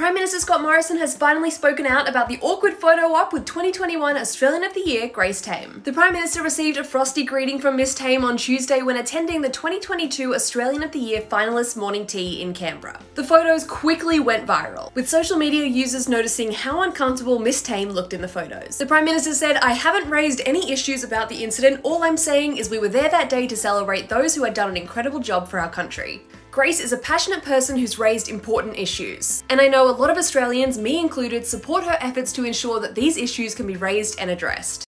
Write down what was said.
Prime Minister Scott Morrison has finally spoken out about the awkward photo op with 2021 Australian of the Year Grace Tame. The Prime Minister received a frosty greeting from Miss Tame on Tuesday when attending the 2022 Australian of the Year finalist morning tea in Canberra. The photos quickly went viral, with social media users noticing how uncomfortable Miss Tame looked in the photos. The Prime Minister said, I haven't raised any issues about the incident, all I'm saying is we were there that day to celebrate those who had done an incredible job for our country. Grace is a passionate person who's raised important issues. And I know a lot of Australians, me included, support her efforts to ensure that these issues can be raised and addressed.